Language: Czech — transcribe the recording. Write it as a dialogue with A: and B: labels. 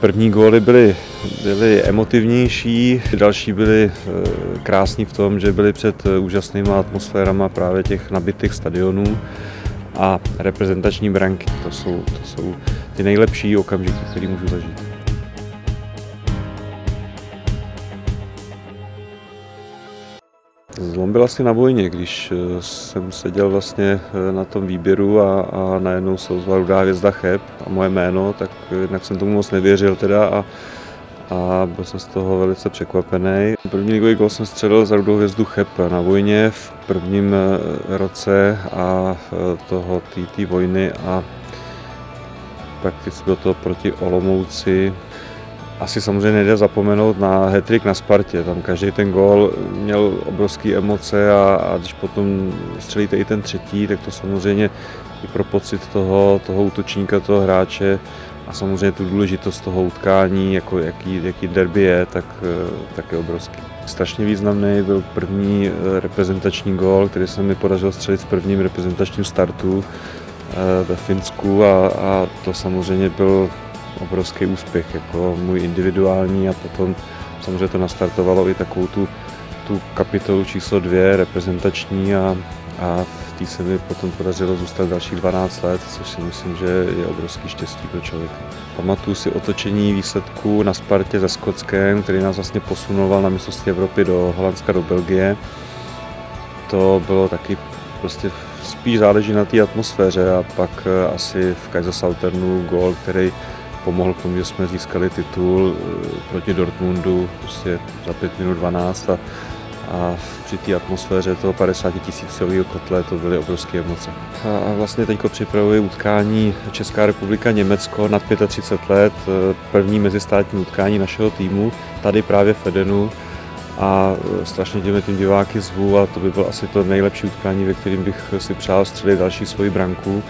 A: První góly byly, byly emotivnější, další byly eh, krásní v tom, že byly před eh, úžasnýma atmosférama právě těch nabitých stadionů a reprezentační branky. To jsou, to jsou ty nejlepší okamžiky, které můžu zažít. Zlom byl asi na vojně, když eh, jsem seděl vlastně eh, na tom výběru a, a najednou se ozval Rudá hvězda Cheb a moje jméno, tak jednak jsem tomu moc nevěřil teda a, a byl jsem z toho velice překvapený. První ligový gol jsem střelil za Rudou hvězdu Cheb na vojně v prvním eh, roce a toho té vojny a prakticky bylo to proti Olomouci asi samozřejmě nejde zapomenout na hetrik na Spartě. Tam každý ten gól měl obrovské emoce a, a když potom střelíte i ten třetí, tak to samozřejmě i pro pocit toho, toho útočníka, toho hráče a samozřejmě tu důležitost toho utkání, jako jaký, jaký derby je, tak, tak je obrovský. Strašně významný byl první eh, reprezentační gól, který se mi podařilo střelit v prvním reprezentačním startu eh, ve Finsku a, a to samozřejmě byl obrovský úspěch, jako můj individuální a potom samozřejmě to nastartovalo i takovou tu, tu kapitolu číslo dvě, reprezentační a, a v té se mi potom podařilo zůstat dalších 12 let, což si myslím, že je obrovský štěstí pro člověka. Pamatuju si otočení výsledků na Spartě za Skotskem, který nás vlastně posunoval na mistrovství Evropy do Holandska, do Belgie. To bylo taky prostě spíš záleží na té atmosféře a pak eh, asi v Kaiserslauternu gól, který pomohl k tomu, že jsme získali titul eh, proti Dortmundu prostě za 5 minut 12 a, a při té atmosféře toho 50 tisícového kotle to byly obrovské emoce. A vlastně teď připravuji utkání Česká republika Německo nad 35 let, eh, první mezistátní utkání našeho týmu, tady právě v Edenu a eh, strašně těmi tím diváky zvu a to by bylo asi to nejlepší utkání, ve kterém bych si přál střelit další svoji branku.